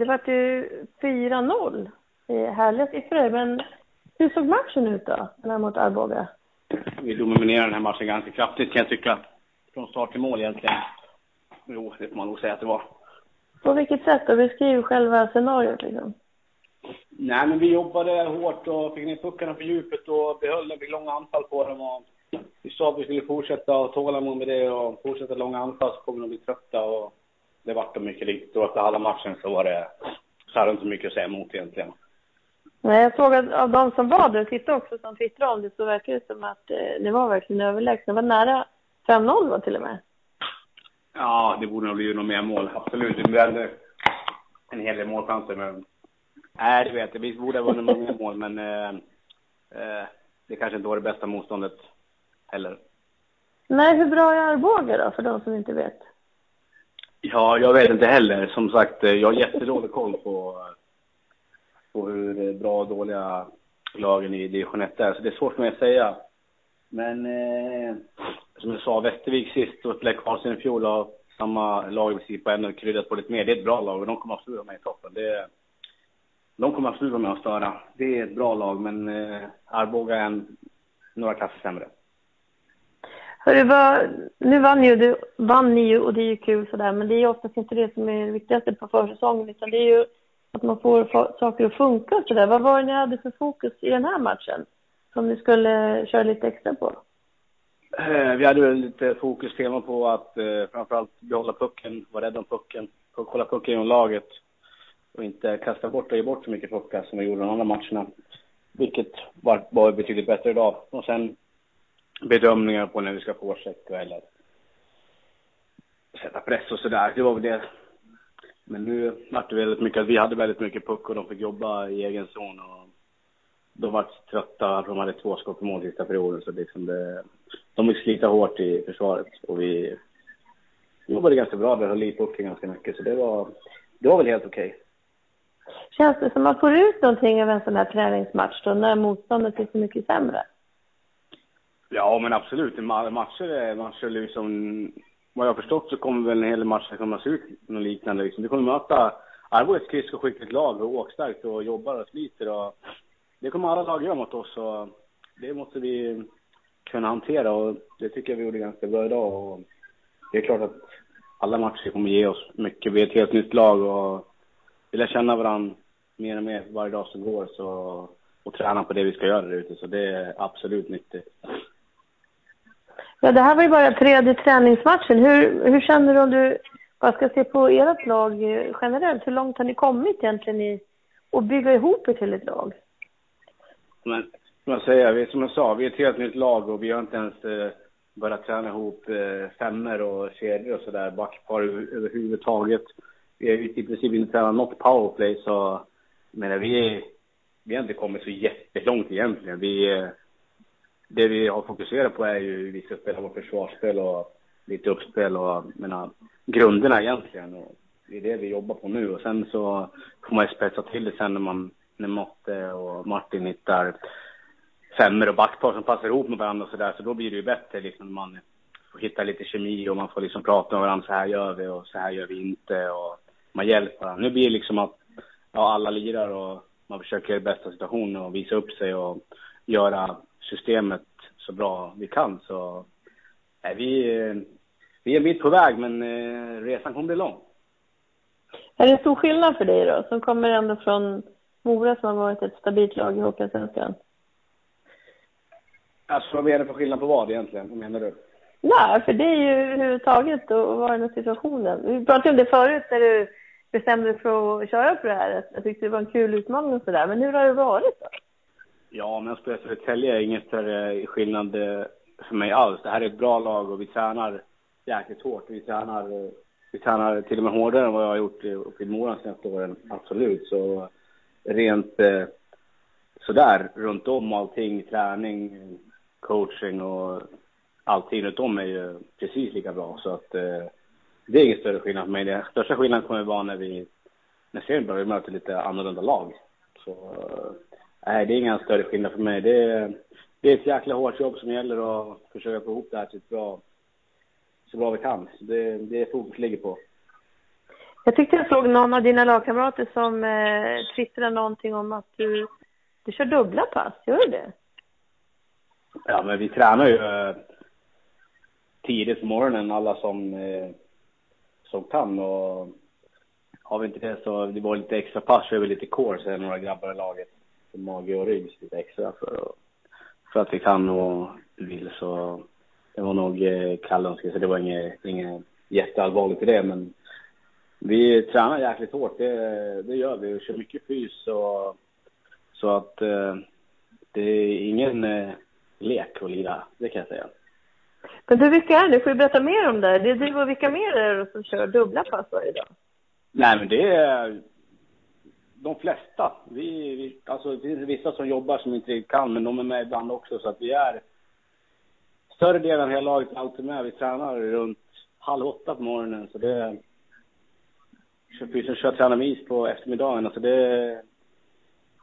Det var ju 4-0. Härliga siffror, men hur såg matchen ut då, den här mot Arboga? Vi dominerade den här matchen ganska kraftigt kan jag tycka. Från start till mål egentligen. Jo, det får man nog säga att det var. På vilket sätt då? Beskriv själva scenariot liksom. Nej, men vi jobbade hårt och fick ner puckarna på djupet och behöll dem. Fick långa anfall på dem. Och vi sa att vi skulle fortsätta och tålamod med det och fortsätta långa anfall så kommer de bli trötta. Och det vart de mycket riktigt. Och efter halva matchen så var det, så hade de inte så mycket att säga emot egentligen. Nej, jag såg att av de som var där och tittade också, som twittrade om det, så verkar det som att eh, det var verkligen överlägset. Det var nära 5-0 var till och med. Ja, det borde nog blivit något mer mål. Absolut. Vi brände en hel del målchanser, men... Nej, det vet. Vi borde ha vunnit många mål, men... Eh, eh, det kanske inte var det bästa motståndet heller. Nej, hur bra är Arboga då, för de som inte vet? Ja, jag vet inte heller. Som sagt, eh, jag har jättedålig koll på, på hur eh, bra och dåliga lagen i division 1 är. Så det är svårt för mig att säga. Men eh, som jag sa, Västervik sist och Black i fjol har samma lag i princip och kryddat på lite mer. Det är ett bra lag och de kommer absolut vara med i toppen. Det, de kommer absolut vara med och störa. Det är ett bra lag, men eh, Arboga är en, några klasser sämre. Hörru, vad, nu vann, ju, du, vann ni ju och det är ju kul sådär, men det är ju oftast inte det som är det viktigaste på försäsongen, utan det är ju att man får saker att funka sådär. Vad var det ni hade för fokus i den här matchen? Som ni skulle köra lite extra på? Eh, vi hade väl lite fokustema på att eh, framförallt behålla pucken, vara rädd om pucken, hålla pucken inom laget och inte kasta bort och ge bort så mycket puckar som vi gjorde de andra matcherna. Vilket var, var betydligt bättre idag. Och sen bedömningar på när vi ska fortsätta eller sätta press och sådär. Det var väl det. Men nu vart det väldigt mycket att vi hade väldigt mycket puck och de fick jobba i egen zon och de var trötta. De hade två skott på mål sista perioden så liksom det, de fick slita hårt i försvaret och vi jobbade ganska bra där, höll i pucken ganska mycket så det var, det var väl helt okej. Okay. Känns det som att man får ut någonting av en sån här träningsmatch då, när motståndet är så mycket sämre? Ja, men absolut. Matcher är matcher liksom... Vad jag har förstått så kommer väl en hel del matcher kunna se ut något liknande. Liksom. Du kommer möta Arbo är ett skridskoskickligt lag och åkstarkt och jobbar och sliter och det kommer alla lag göra mot oss och det måste vi kunna hantera och det tycker jag vi gjorde ganska bra idag och det är klart att alla matcher kommer ge oss mycket. Vi är ett helt nytt lag och vi lär känna varandra mer och mer varje dag som går så, och träna på det vi ska göra där ute så det är absolut nyttigt. Ja, det här var ju bara tredje träningsmatchen. Hur, hur känner du om du bara ska se på ert lag eh, generellt? Hur långt har ni kommit egentligen i att bygga ihop er till ett lag? Men som jag säger, vi, som jag sa, vi är ett helt nytt lag och vi har inte ens eh, börjat träna ihop eh, femmer och kedjor och sådär, backpar överhuvudtaget. Vi har ju i princip inte tränat något powerplay så, men vi, vi har inte kommit så jättelångt egentligen. Vi, eh, det vi har fokuserat på är ju hur vi ska spela vårt försvarsspel och lite uppspel och menar, grunderna egentligen. Och det är det vi jobbar på nu och sen så får man ju spetsa till det sen när man, när Matte och Martin hittar femmer och backpar som passar ihop med varandra och sådär. Så då blir det ju bättre liksom man får hitta lite kemi och man får liksom prata med varandra. Så här gör vi och så här gör vi inte och man hjälper varandra. Nu blir det liksom att ja, alla lirar och man försöker i bästa situationen och visa upp sig och göra systemet så bra vi kan. Så nej, vi, vi är en bit på väg, men eh, resan kommer bli lång. Är det stor skillnad för dig då, som kommer ändå från Mora som har varit ett stabilt lag i Hockeyallsvenskan? Alltså vad menar du för skillnad på vad egentligen? Vad menar du? Nej, för det är ju överhuvudtaget att vara i den situationen. Vi pratade om det förut när du bestämde dig för att köra på det här. Jag tyckte det var en kul utmaning och sådär. Men hur har det varit då? Ja, men att spela Södertälje är ingen större eh, skillnad eh, för mig alls. Det här är ett bra lag och vi tränar jäkligt hårt. Vi tränar, eh, vi tränar till och med hårdare än vad jag har gjort uppe i Mora de senaste åren. Absolut. Så rent eh, sådär runt om allting, träning, coaching och allting runt om är ju precis lika bra. Så att eh, det är ingen större skillnad för mig. Den största skillnaden kommer att vara när vi, när serien börjar, vi möter lite annorlunda lag. Så Nej, det är ingen större skillnad för mig. Det är, det är ett jäkla hårt jobb som gäller att försöka få ihop det här till ett bra, så bra vi kan. Det, det är fokus ligger på. Jag tyckte jag såg någon av dina lagkamrater som eh, twittrade någonting om att du, du kör dubbla pass. Gör du det? Ja, men vi tränar ju eh, tidigt på morgonen, alla som, eh, som kan. Och har vi inte det så det var lite extra pass, så är vi lite core, är några grabbar i laget. Mage och rygg lite extra för, för att vi kan och vill. Så det var nog eh, Kallonski, så det var inget, inget jätteallvarligt i det. Men vi tränar jäkligt hårt, det, det gör vi. Vi kör mycket fys och så att eh, det är ingen eh, lek att lira, det kan jag säga. Men du, vilka är det? Får du berätta mer om det? Det är du och vilka mer är det som kör dubbla pass varje dag? Nej, men det är de flesta. Vi, vi, alltså, det finns vissa som jobbar som inte riktigt kan, men de är med ibland också. Så att vi är... Större delen av hela laget är alltid med. Vi tränar runt halv åtta på morgonen, så det... Vi som kör tränar med is på eftermiddagen. Alltså det,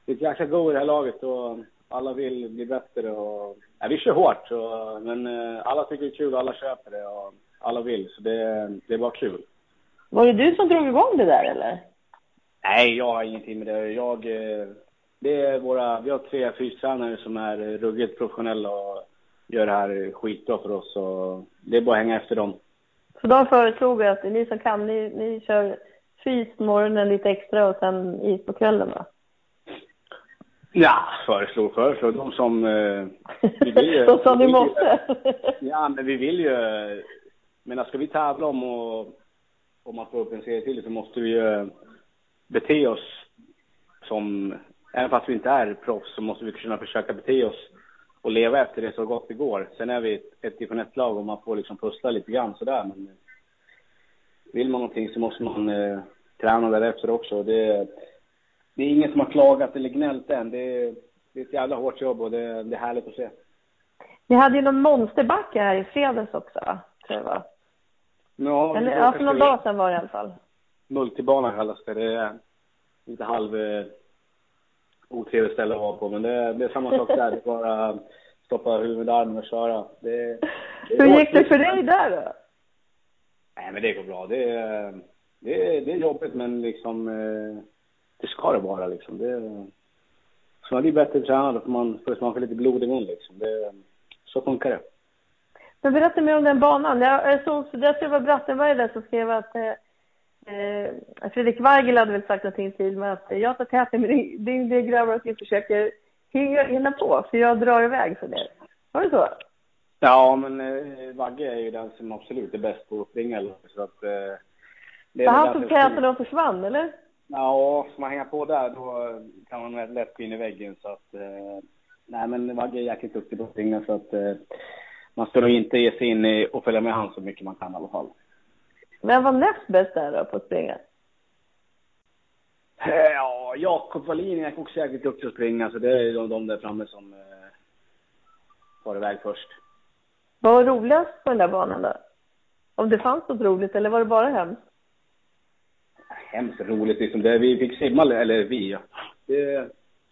det är ett jäkla go i det här laget och alla vill bli bättre och... Ja, vi kör hårt, och, men eh, alla tycker det är kul, alla köper det och alla vill. Så det, det är bara kul. Var det du som drog igång det där eller? Nej, jag har ingenting med det. Jag, eh, det är våra, vi har tre fystränare som är ruggigt professionella och gör det här skitbra för oss. Och det är bara att hänga efter dem. Så de föreslog att ni som kan, ni, ni kör fys morgonen lite extra och sen is på kvällen va? Ja, föreslog, föreslog. De som... Eh, vi vill ju, de som ni måste? ja, men vi vill ju... Men ska vi tävla om och om man får upp en serie till så måste vi ju bete oss som, även fast vi inte är proffs så måste vi kunna försöka bete oss och leva efter det så gott det går. Sen är vi ett, ett division 1-lag och man får liksom pussla lite grann sådär men vill man någonting så måste man eh, träna därefter också. Det, det är ingen som har klagat eller gnällt än. Det, det är ett jävla hårt jobb och det, det är härligt att se. Ni hade ju någon monsterbacke här i fredags också, tror jag var. Ja, Eller, ja, för någon dag sedan var det i alla fall. Multibana kallas det. Det är lite halv eh, otrevligt ställe att vara på, men det, det är samma sak där. Det är bara stoppa huvudet armen och köra. Det, det Hur gick det för dig där då? Nej, men det går bra. Det, det, det är jobbigt, men liksom eh, det ska det vara liksom. Det, så man blir bättre tränad, då får man får smaka lite blod i munnen liksom. Det, så funkar det. Men berätta mer om den banan. Jag, jag såg, jag tror det var Brattenberg där som skrev att eh, Fredrik Weigel hade väl sagt någonting till mig att jag tar täten med din, din grabbar ni försöker hinna på, för jag drar iväg för det. Var det så? Ja, men eh, Vagge är ju den som absolut är bäst på att springa. Så att, eh, det så han tog täten och försvann, eller? Ja, ska man hänga på där då kan man lätt gå in i väggen. Så att, eh, nej, men Vagge är jäkligt duktig på att springa så att eh, man ska nog inte ge sig in och följa med han så mycket man kan i alla fall. Men vad näst bäst där då på att springa? Ja, Jakob Wallin är också jäkligt duktig att springa, så det är de, de där framme som eh, far iväg först. Vad var roligast på den där banan då? Om det fanns något roligt eller var det bara hemskt? Hemskt roligt liksom. Det, vi fick simma, eller vi ja. Det,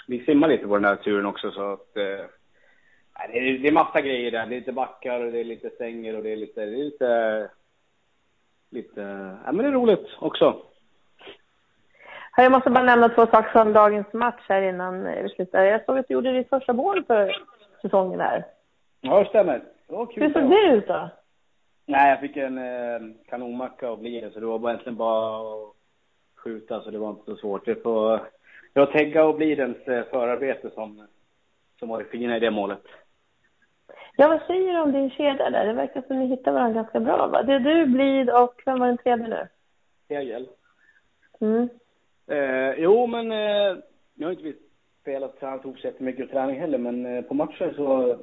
vi simmade lite på den här turen också så att eh, det, är, det är massa grejer där. Det är lite backar och det är lite stänger och det är lite, det är lite, lite, ja men det är roligt också. Jag måste bara nämna två saker från dagens match här innan vi slutar. Jag såg att du gjorde ditt första mål för säsongen här. Ja, det stämmer. Det var kul. Hur såg det ut då? Nej, jag fick en eh, kanonmacka och bli så det var egentligen bara att skjuta så det var inte så svårt. Det var Tegga och Blidens eh, förarbete som, som var det fina i det målet. Ja, vad säger du om din kedja där? Det verkar som ni hittar varandra ganska bra, va? Det är du, Blid och vem var den tredje nu? Tegel. Mm. Eh, jo, men eh, jag har inte spelat ihop så jättemycket träning heller, men eh, på matcher så,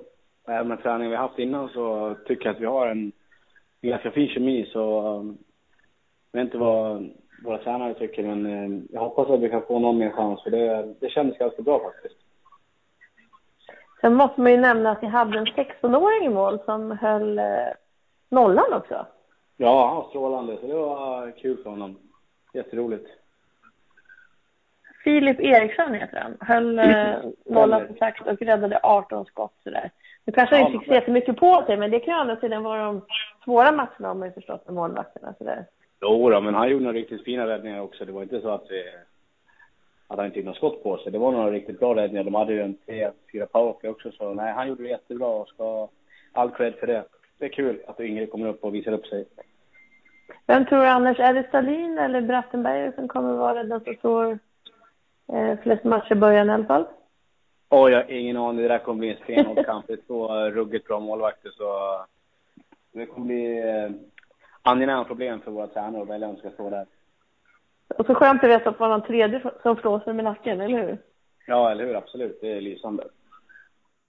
även med träningen vi haft innan, så tycker jag att vi har en, en ganska fin kemi, så um, jag vet inte vad våra tränare tycker, men eh, jag hoppas att vi kan få någon mer chans, för det, det kändes ganska bra faktiskt. Sen måste man ju nämna att ni hade en 16-åring i mål som höll eh, nollan också. Ja, han var strålande, så det var kul för honom. Jätteroligt. Filip Eriksson heter han. Höll eh, nollan som sagt och räddade 18 skott sådär. Nu kanske han inte fick så jättemycket på sig, men det kan ju å andra sidan vara de svåra matcherna om man ju förstått med målvakterna sådär. Jo då, men han gjorde några riktigt fina räddningar också. Det var inte så att, vi, att han inte fick något skott på sig. Det var några riktigt bra räddningar. De hade ju en tre, fyra powerplay också. Så nej, han gjorde det jättebra och ska all cred för det. Det är kul att Ingrid kommer upp och visar upp sig. Vem tror du annars? Är det Stalin eller Brattenberger som kommer vara den som står eh, flest matcher i början i alla fall? Oj, jag har ingen aning. Det där kommer bli en stenhård kamp. Det är två ruggigt bra målvakter så det kommer bli eh, angenäma problem för våra tränare att välja vem som ska stå där. Och så skönt att veta att man har en tredje som flåser med nacken, eller hur? Ja, eller hur? Absolut. Det är lysande.